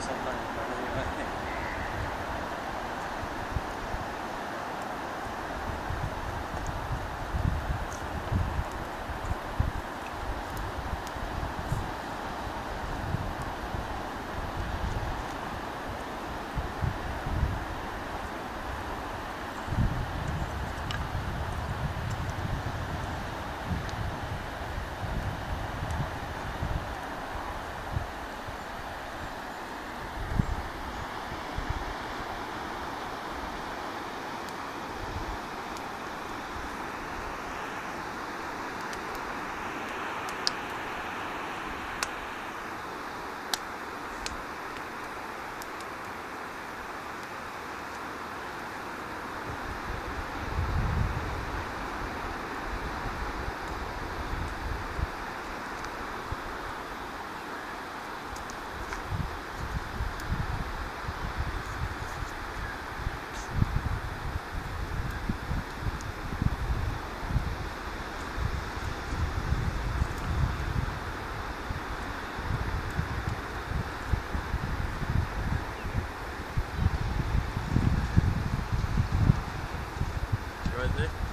something. Yeah.